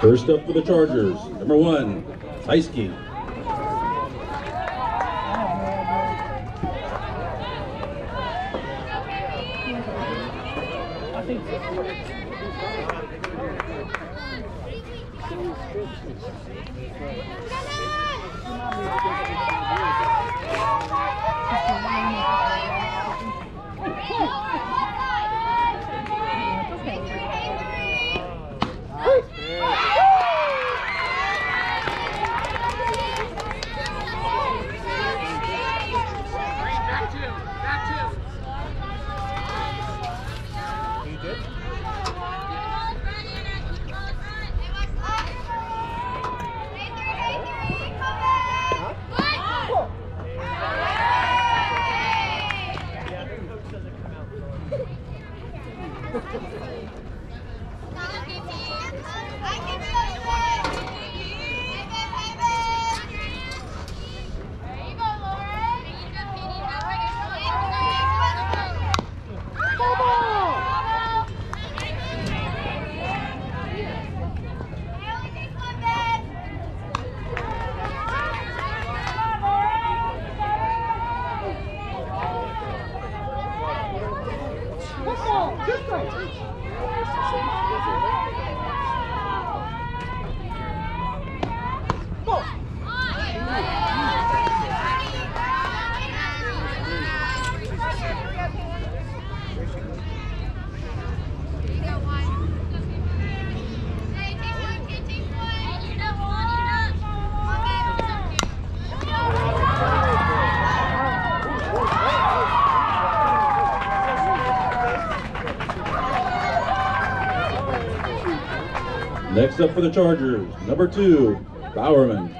First up for the Chargers, number one, Tysky. Next up for the Chargers, number two, Bowerman.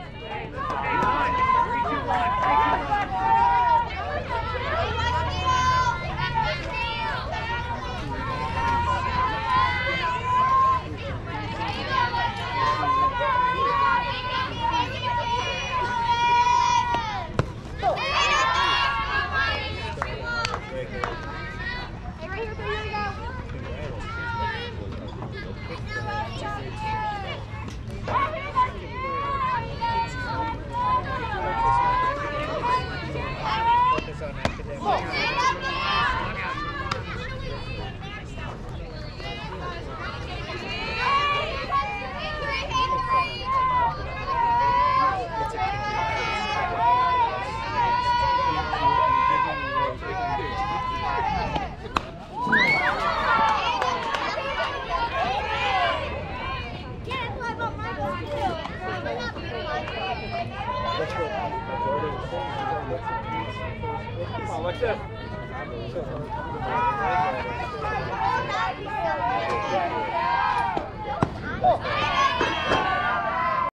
Come on, watch this.